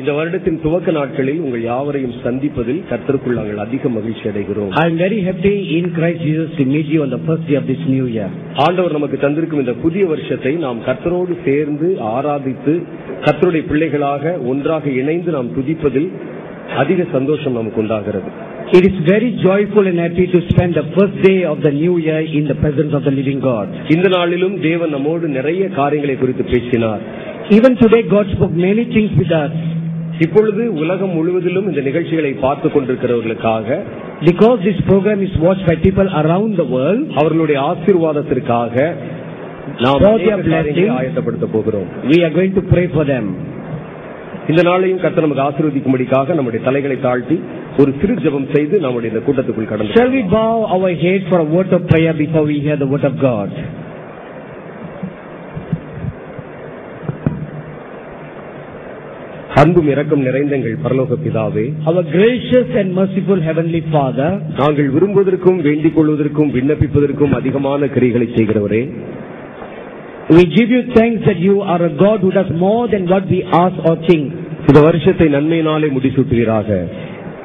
இந்த வருடத்தின் துவக்க நாட்களில் உங்கள் யாவரையும் சந்திப்பதில் கர்த்தருக்குள் நாங்கள் அதிக மகிழ்ச்சி அடைகிறோம் I am very happy in Christ Jesus to meet you on the first day of this new year. ஆண்டவர் நமக்கு தந்திருக்கும் இந்த புதிய வருஷத்தை நாம் கர்த்தரோடு சேர்ந்து ஆராதித்து கர்த்தருடைய பிள்ளைகளாக ஒன்றாக இணைந்து நாம் துதிப்பதில் அதிக சந்தோஷம் நமக்கு உண்டாகிறது It is very joyful and happy to spend the first day of the new year in the presence of the living God. இந்த நாளிலும் தேவன் நம்மோடு நிறைய காரியங்களை குறித்து பேசினார் Even today God spoke many things with us. இப்பொழுது உலகம் முழுவதிலும் இந்த நிகழ்ச்சிகளை பார்த்து கொண்டிருக்கிறவர்களுக்காக Because this program is watched by people around the world, அவர்களுடைய ஆசீர்வாதத்திற்காக நாம். ஆயத்தப்படுத்த போகிறோம் we are going to pray for them. இந்த நாளையும் கர்த்தர் நமக்கு ஆசீர்வதிக்கும்படிக்காக நம்முடைய தலைகளை தாழ்த்தி ஒரு சிறு ஜெபம் செய்து நம்முடைய இந்த கூட்டத்துக்குள் கடந்து Shall we bow our head for a word of prayer before we hear the word of God? அன்பும் இரக்கம் நிறைந்த எங்கள் பரலோக பிதாவே Our gracious and merciful Heavenly Father, நாங்கள் விரும்புவதற்கும் வேண்டிக் கொள்வதற்கும் விண்ணப்பிப்பதற்கும் அதிகமான கிரிகளை செய்கிறவரே we give you thanks that you are a God who does more than what we ask or think. இந்த வருஷத்தை நன்மையினாலே முடிசூட்டுவீராக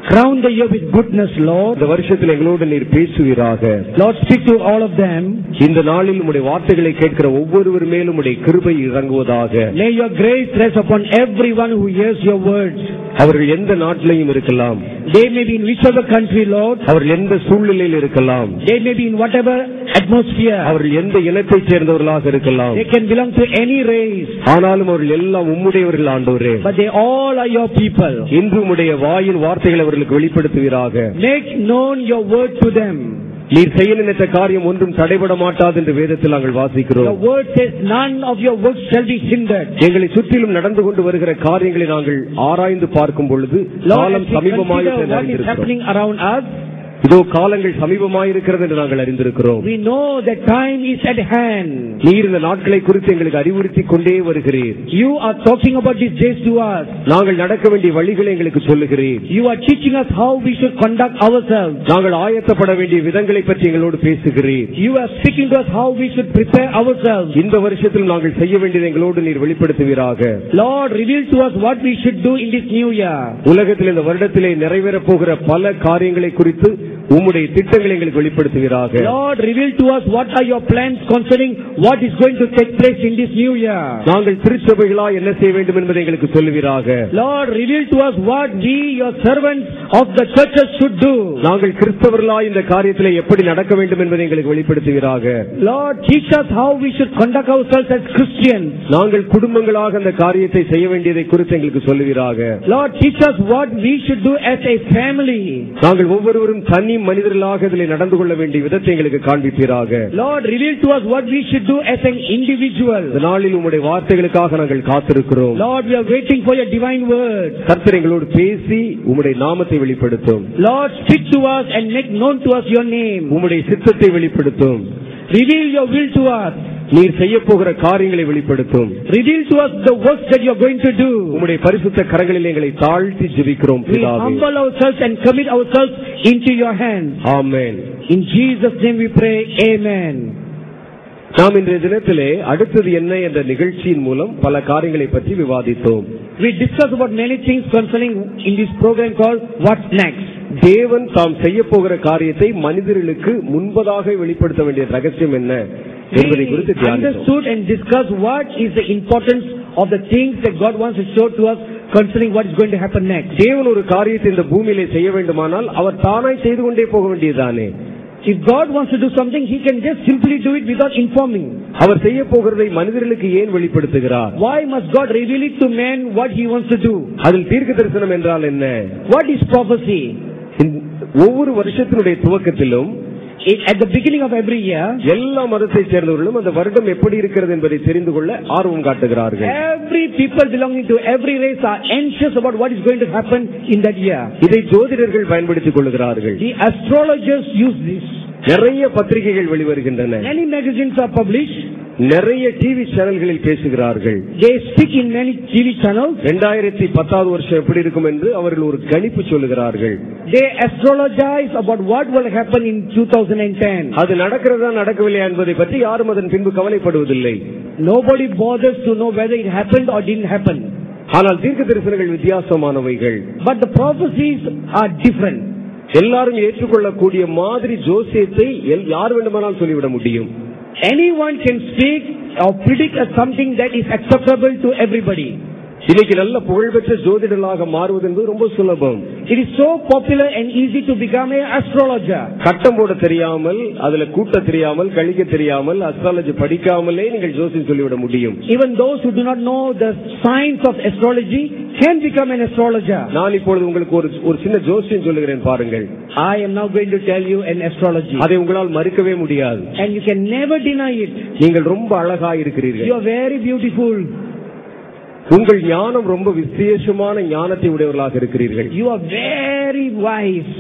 Crown the year with goodness, Lord. இந்த வருஷத்தில் எங்களோடு நீர் பேசுவீராக Lord, speak to all of them. இந்த நாளில் உம்முடைய வார்த்தைகளை கேட்கிற ஒவ்வொருவர் மேலும் உம்முடைய கிருபை இறங்குவதாக May your grace rest upon everyone who hears your words. அவர்கள் எந்த நாட்டிலையும் இருக்கலாம் They may be in whichever country, Lord. அவர்கள் எந்த சூழ்நிலையில் இருக்கலாம் They may be in whatever atmosphere. அவர்கள் எந்த இனத்தைச் சேர்ந்தவர்களாக இருக்கலாம் They can belong to any race. ஆனாலும் அவர்கள் எல்லாம் உம்முடையவர்கள் ஆண்டவரே But they all are your people. இன்று உம்முடைய வாயின் வார்த்தைகளை அவர்களுக்கு வெளிப்படுத்துவீராக Make known your word to them. நீர் செய்ய நினைத்த காரியம் ஒன்றும் தடைபட மாட்டாது என்று வேதத்தில் நாங்கள் வாசிக்கிறோம். எங்களை சுற்றிலும் நடந்து கொண்டு வருகிற காரியங்களை நாங்கள் ஆராய்ந்து பார்க்கும் பொழுது காலம் as இதோ காலங்கள் சமீபமாயிருக்கிறது என்று நாங்கள் அறிந்திருக்கிறோம் we know that time is at hand. நீர் இந்த நாட்களை குறித்து எங்களுக்கு அறிவுறுத்தி கொண்டே வருகிறீர் You are talking about these days to us. நாங்கள் நடக்க வேண்டிய வழிகளை எங்களுக்கு சொல்லுகிறீர் You are teaching us how we should conduct ourselves. நாங்கள் ஆயத்தப்பட வேண்டிய விதங்களை பற்றி எங்களோடு பேசுகிறீர் You are speaking to us how we should prepare ourselves. இந்த வருஷத்தில் நாங்கள் செய்ய வேண்டியதை எங்களோடு நீர் வெளிப்படுத்துவீராக Lord, reveal to us what we should do in this new year. உலகத்தில் இந்த வருடத்திலே நிறைவேறப் போகிற பல காரியங்களை குறித்து உம்முடைய திட்டங்களை எங்களுக்கு வெளிப்படுத்துவீராக Lord, reveal to us what are your plans concerning what is going to take place in this new year. நாங்கள் திருச்சபைகளா என்ன செய்ய வேண்டும் என்பதை எங்களுக்கு சொல்லுவீராக Lord, reveal to us what we, your servants of the churches should do. நாங்கள் கிறிஸ்தவர்களா இந்த காரியத்திலே எப்படி நடக்க வேண்டும் என்பதை எங்களுக்கு வெளிப்படுத்துவீராக Lord, teach us how we should conduct ourselves as Christians. நாங்கள் குடும்பங்களாக அந்த காரியத்தை செய்ய வேண்டியதை குறித்து எங்களுக்கு சொல்லுவீராக Lord, teach us what we should do as a family. நாங்கள் ஒவ்வொருவரும் தனி மனிதர்களாக இதில் நடந்து கொள்ள வேண்டிய விதத்தை எங்களுக்கு காண்பிப்பீராக Lord, reveal to us what we should do as an individual. இந்த நாளில் உம்முடைய வார்த்தைகளுக்காக நாங்கள் காத்திருக்கிறோம் Lord, we are waiting for your divine word. கர்த்தர் எங்களோடு பேசி உம்முடைய நாமத்தை வெளிப்படுத்தும் Lord, speak to us and make known to us your name. உம்முடைய சித்தத்தை வெளிப்படுத்தும் Reveal your will to us. நீர் செய்ய போகிற காரியங்களை வெளிப்படுத்தும் Reveal to us the works that you are going to do. உம்முடைய பரிசுத்த கரங்களில் எங்களை தாழ்த்தி ஜெபிக்கிறோம் We humble ourselves and commit ourselves into your hands. Amen In Jesus' name we pray, Amen. நாம் இன்றைய தினத்திலே அடுத்தது என்ன என்ற நிகழ்ச்சியின் மூலம் பல காரியங்களை பற்றி விவாதித்தோம் We discuss about many things concerning in this program called What's Next. தேவன் தாம் செய்ய போகிற காரியத்தை மனிதர்களுக்கு முன்பதாக வெளிப்படுத்த வேண்டிய ரகசியம் என்ன We குறித்து தியானித்தோம் understood and discussed what is the importance of the things that God wants to show to us concerning what is going to happen next. தேவன் ஒரு காரியத்தை இந்த பூமியிலே செய்ய வேண்டுமானால் அவர் தானாய் செய்து கொண்டே போக வேண்டியதுதானே If God wants to do something, He can just simply do it without informing. அவர் செய்ய போகிறதை மனிதர்களுக்கு ஏன் வெளிப்படுத்துகிறார் Why must God reveal it to man what He wants to do? அதில் தீர்க்க தரிசனம் என்றால் என்ன What is prophecy? இந்த- ஒவ்வொரு வருஷத்தினுடைய துவக்கத்திலும் It, at the beginning of every year, எல்லா மதத்தை சேர்ந்தவர்களும் அந்த வருடம் எப்படி இருக்கிறது என்பதை தெரிந்து கொள்ள ஆர்வம் காட்டுகிறார்கள் every people belonging to every race are anxious about what is going to happen in that year. இதை ஜோதிடர்கள் பயன்படுத்திக் கொள்கிறார்கள் The astrologers use this. நிறைய பத்திரிகைகள் வெளிவருகின்றன Many magazines are published. நிறைய டிவி சேனல்களில் பேசுகிறார்கள் They speak in many TV channels. இரண்டாயிரத்தி பத்தாவது வருஷம் எப்படி இருக்கும் என்று அவர்கள் ஒரு கணிப்பு சொல்லுகிறார்கள் They astrologize about what will happen in 2010. அது நடக்கிறதா நடக்கவில்லையா என்பதை பற்றி யாரும் அதன் பின்பு கவலைப்படுவதில்லை Nobody bothers to know whether it happened or didn't happen. ஆனால் தீர்க்க தரிசனங்கள் வித்தியாசமானவைகள் But the prophecies are different. எல்லாரும் ஏற்றுக்கொள்ளக்கூடிய மாதிரி ஜோசியத்தை யார் வேண்டுமானாலும் சொல்லிவிட முடியும் Anyone can speak or predict as something that is acceptable to everybody. இன்னைக்கு நல்ல புகழ்பெற்ற ஜோதிடர்களாக மாறுவது என்பது ரொம்ப சுலபம் It is so popular and easy to become an astrologer. கட்டம் போட தெரியாமல் அதுல கூட்ட தெரியாமல் கழிக்க தெரியாமல் அஸ்ட்ராலஜி படிக்காமலே நீங்கள் ஜோசியம் சொல்லிவிட முடியும் Even those who do not know the science of astrology can become an astrologer. நான் இப்பொழுது உங்களுக்கு ஒரு ஒரு சின்ன ஜோசியம் சொல்லுகிறேன் பாருங்கள் I am now going to tell you an astrology. அதை உங்களால் மறுக்கவே முடியாது And you can never deny it. நீங்கள் ரொம்ப அழகா இருக்கிறீர்கள் You are very beautiful. உங்கள் ஞானம் ரொம்ப விசேஷமான ஞானத்தை உடையவர்களாக இருக்கிறீர்கள் You are very wise.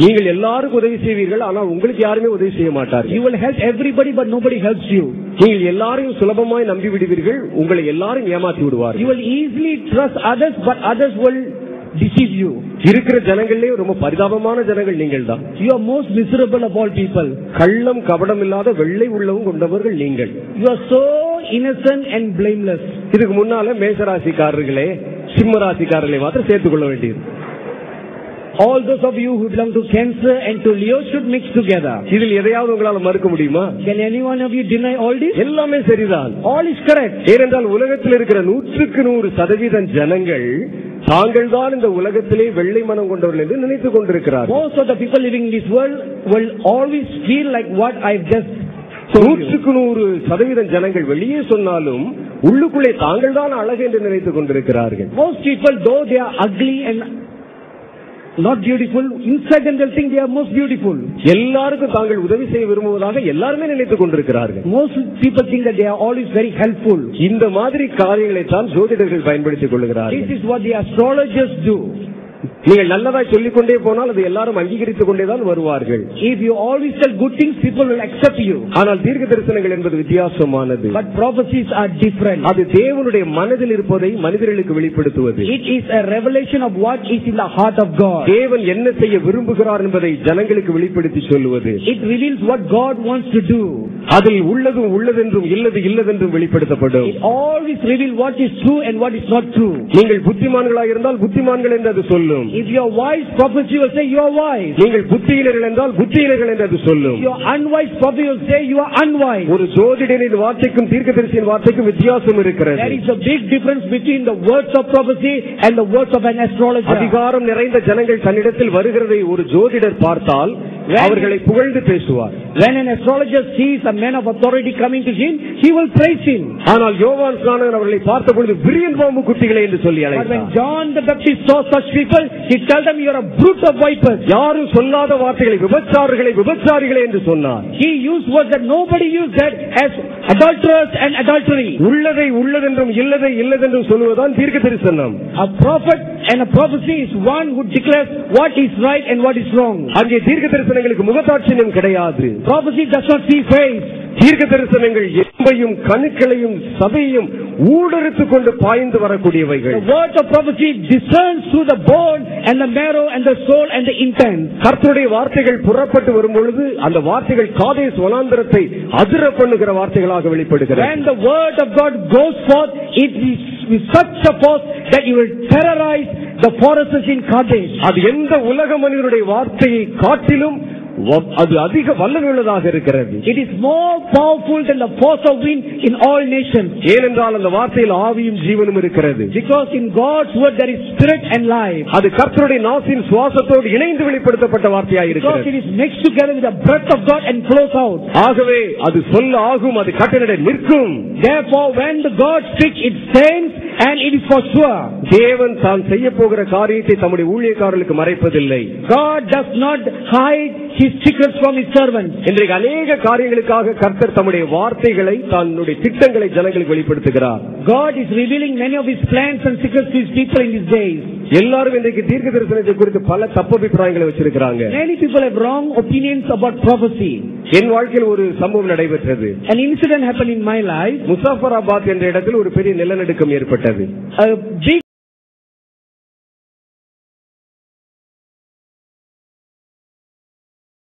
நீங்கள் எல்லாருக்கும் உதவி செய்வீர்கள் ஆனால் உங்களுக்கு யாருமே உதவி செய்ய மாட்டார்கள் You will help everybody but nobody helps you. நீங்கள் எல்லாரையும் சுலபமாய் நம்பி விடுவீர்கள் உங்களை எல்லாரும் ஏமாத்தி You விடுவார்கள் will easily trust others but others will deceive you. இருக்கிற ஜனங்களே ரொம்ப பரிதாபமான ஜனங்கள் நீங்கள் தான் You are most miserable of all people. கள்ளம் கபடம் இல்லாத வெள்ளை உள்ளவும் கொண்டவர்கள் நீங்கள் You are so innocent and blameless. இதுக்கு முன்னால மேசராசிக்காரர்களே சிம்ம ராசிக்காரர்களை மாத்திரம் சேர்த்துக் கொள்ள வேண்டியது All those of you who belong to Cancer and to Leo should mix together. இதில் எதையாவது உங்களால் மறுக்க முடியுமா Can any one of you deny all this? எல்லாமே சரிதான் All is correct. ஏனென்றால் உலகத்தில் இருக்கிற நூற்றுக்கு நூறு சதவீதம் ஜனங்கள் தாங்கள் தான் இந்த உலகத்திலே வெள்ளை மனம் கொண்டவர்கள் என்று நினைத்துக் கொண்டிருக்கிறார்கள் Most of the people living in this world will always feel like what I've just told you. நூற்றுக்கு நூறு சதவீதம் ஜனங்கள் வெளியே சொன்னாலும் உள்ளுக்குள்ளே தாங்கள் தான் அழகு என்று நினைத்துக் கொண்டிருக்கிறார்கள் people, though they are ugly and not beautiful, inside them they'll think they are most beautiful. எல்லாருக்கும் தாங்கள் உதவி செய்ய விரும்புவதாக எல்லாருமே நினைத்துக் கொண்டிருக்கிறார்கள் Most people think that they are always very helpful. இந்த மாதிரி காரியங்களை தான் ஜோதிடர்கள் பயன்படுத்திக் கொள்கிறார்கள் This is what the astrologers do. நீங்கள் நல்லதாய் சொல்லிக் கொண்டே போனால் அதை எல்லாரும் அங்கீகரித்துக் கொண்டேதான் வருவார்கள் If you always tell good things, people will accept you. ஆனால் தீர்க்க தரிசனங்கள் என்பது வித்தியாசமானது But prophecies are different. அது தேவனுடைய மனதில் இருப்பதை மனிதர்களுக்கு வெளிப்படுத்துவது It is a revelation of what is in the heart of God. தேவன் என்ன செய்ய விரும்புகிறார் என்பதை ஜனங்களுக்கு வெளிப்படுத்தி சொல்லுவது It reveals what God wants to do. அதில் உள்ளதும் உள்ளதென்றும் இல்லது இல்லதென்றும் வெளிப்படுத்தப்படும் It always reveals what is true and what is not true. நீங்கள் புத்திமான்களாக இருந்தால் புத்திமான்கள் என்று அது சொல்லும் If you are wise, prophecy will say you are wise. நீங்கள் புத்தியினர்கள் என்றால் புத்தியினர்கள் என்று அது சொல்லும் If you are unwise, prophecy will say you are unwise. ஒரு ஜோதிடனின் வார்த்தைக்கும் தீர்க்கதரிசியின் வார்த்தைக்கும் வித்தியாசம் There இருக்கிறது is a big difference between the words of prophecy and the words of an astrologer. அதிகாரம் நிறைந்த ஜனங்கள் தன்னிடத்தில் வருகிறதை ஒரு ஜோதிடர் பார்த்தால் அவர்களை புகழ்ந்து பேசுவார் When an astrologer sees a man of authority coming to him, he will praise him. ஆனால் யோவான் ஸ்நானகன் அவர்களை பார்த்த பொழுது விரியன் பாம்பு குட்டிகளை என்று சொல்லி But when அழைத்தார் John the Baptist saw such people, he told them, you are a brute of vipers. யாரும் சொல்லாத வார்த்தைகளை விபச்சாரர்களை விபச்சாரிகளை என்று சொன்னார் He used words that nobody used that as adulterers and adultery. உள்ளதை உள்ளதென்றும் இல்லதை இல்லதென்றும் சொல்லுவதுதான் தீர்க்க தரிசனம் A prophet and a prophecy is one who declares what is right and what is wrong. அங்கே தீர்க்க தரிசனங்களுக்கு முகதாட்சியம் கிடையாது Prophecy does not see face. தீர்க்க தரிசனங்கள் எம்பையும் கணுக்களையும் சபையும் ஊடறுத்துக் கொண்டு பாய்ந்து வரக்கூடியவைகள் The word of prophecy discerns through the bone and the marrow and the soul and the intent. கர்த்தருடைய வார்த்தைகள் புறப்பட்டு வரும் பொழுது அந்த வார்த்தைகள் காதேஸ் வனாந்தரத்தை அதிர பண்ணுகிற வார்த்தைகளாக வெளிப்படுகிறது When the word of God goes forth, it is with such a force that you will terrorize the forests in Kadesh. அது எந்த உலக மனிதனுடைய வார்த்தையை காட்டிலும் அது அதிக வல்லமையுள்ளதாக இருக்கிறது It is more powerful than the force of wind in all nations. ஏனென்றால் அந்த வார்த்தையில் ஆவியும் ஜீவனும் இருக்கிறது Because in God's word there is spirit and life. அது கர்த்தருடைய நாசின் சுவாசத்தோடு இணைந்து வெளிப்படுத்தப்பட்ட வார்த்தையாக இருக்கிறது it is mixed together with the breath of God and flows out. ஆகவே அது சொல்ல ஆகும் அது கட்டளை நிற்கும் Therefore, when the God speaks, it stands and it is for sure. தேவன் தான் செய்ய போகிற காரியத்தை தம்முடைய ஊழியக்காரர்களுக்கு மறைப்பதில்லை God does not hide his secrets from his servants. இன்றைக்கு அநேக காரியங்களுக்காக கர்த்தர் தம்முடைய வார்த்தைகளை தன்னுடைய திட்டங்களை ஜனங்களுக்கு வெளிப்படுத்துகிறார் God is revealing many of his plans and secrets to his people in these days. எல்லாரும் இன்றைக்கு தீர்க்க தரிசனத்தை குறித்து பல தப்பபிப்பிராயங்களை வச்சிருக்கிறாங்க Many people have wrong opinions about prophecy. என் வாழ்க்கையில் ஒரு சம்பவம் நடைபெற்றது An incident happened in my life. Muzaffarabad என்ற இடத்தில் ஒரு பெரிய நிலநடுக்கம் ஏற்பட்டது A big